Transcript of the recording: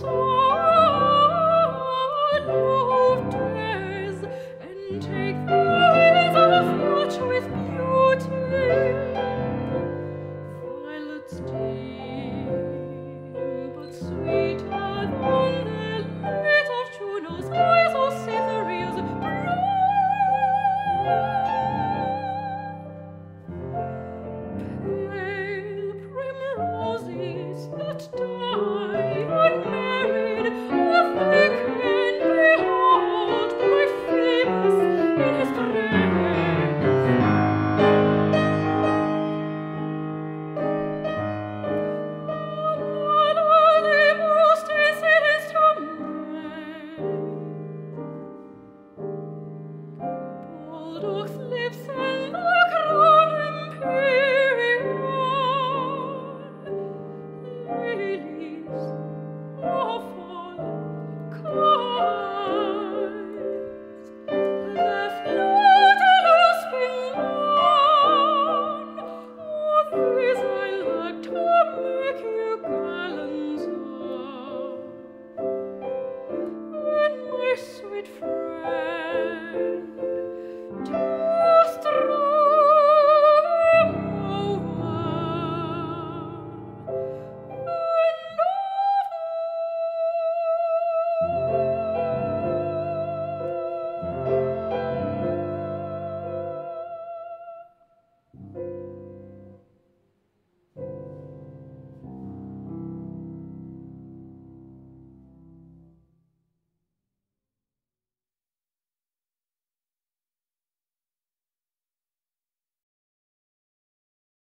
sun of days and durch